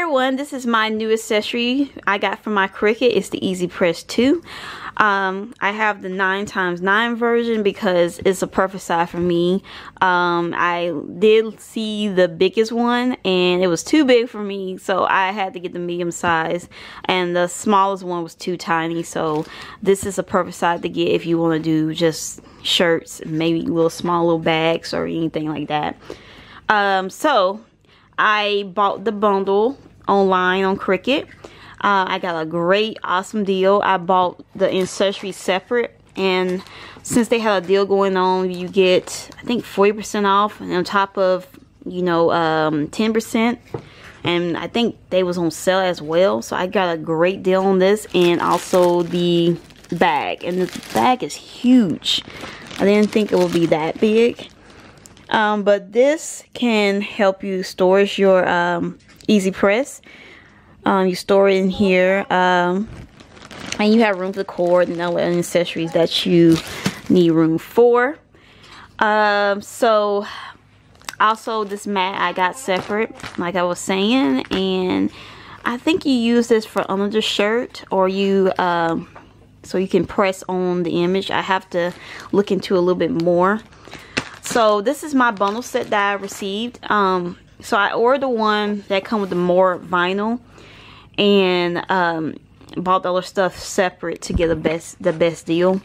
Everyone, this is my new accessory I got from my Cricut. It's the Easy Press 2. Um, I have the 9 times 9 version because it's a perfect size for me. Um, I did see the biggest one and it was too big for me so I had to get the medium size and the smallest one was too tiny so this is a perfect size to get if you want to do just shirts, maybe little small little bags or anything like that. Um, so I bought the bundle online on Cricut. Uh, I got a great, awesome deal. I bought the accessories separate. And since they had a deal going on, you get, I think, 40% off. And on top of, you know, 10%. Um, and I think they was on sale as well. So I got a great deal on this. And also the bag. And the bag is huge. I didn't think it would be that big. Um, but this can help you store your um, Easy Press. Um, you store it in here. Um, and you have room for the cord and other accessories that you need room for. Um, so, also this mat I got separate, like I was saying. And I think you use this for under the shirt or you... Um, so you can press on the image. I have to look into a little bit more. So this is my bundle set that I received. Um, so I ordered the one that come with the more vinyl and um, bought the other stuff separate to get the best the best deal.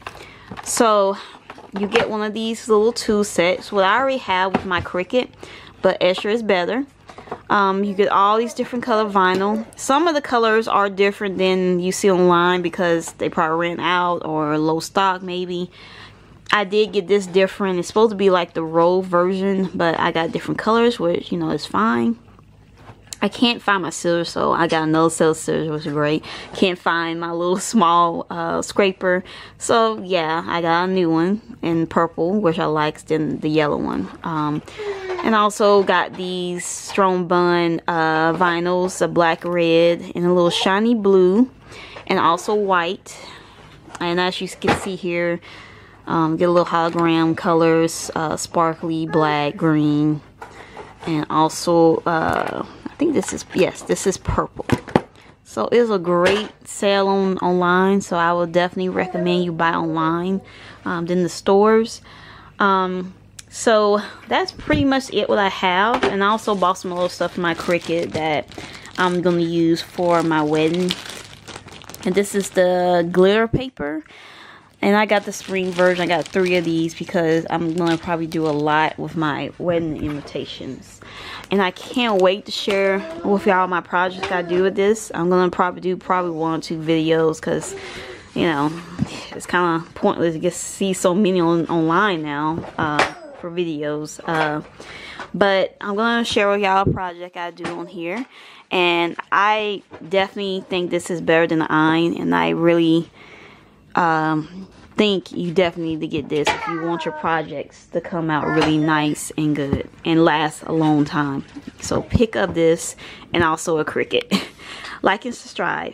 So you get one of these little two sets. What I already have with my Cricut, but extra is better. Um, you get all these different color vinyl. Some of the colors are different than you see online because they probably ran out or low stock maybe. I did get this different. It's supposed to be like the roll version, but I got different colors, which, you know, is fine. I can't find my scissors, so I got another set of scissors, which is great. Can't find my little small uh, scraper. So, yeah, I got a new one in purple, which I liked than the yellow one. Um, and also got these Strong Bond uh, vinyls, a black, red, and a little shiny blue, and also white. And as you can see here, um, get a little hologram colors, uh, sparkly black, green, and also, uh, I think this is, yes, this is purple. So it's a great sale on online, so I would definitely recommend you buy online um, than the stores. Um, so that's pretty much it what I have. And I also bought some little stuff for my Cricut that I'm going to use for my wedding. And this is the glitter paper. And I got the spring version. I got three of these because I'm going to probably do a lot with my wedding invitations. And I can't wait to share with y'all my projects I do with this. I'm going to probably do probably one or two videos because, you know, it's kind of pointless to get see so many on, online now uh, for videos. Uh, but I'm going to share with y'all a project I do on here. And I definitely think this is better than the Ein. And I really um, think you definitely need to get this if you want your projects to come out really nice and good and last a long time. So pick up this and also a Cricut. like and subscribe.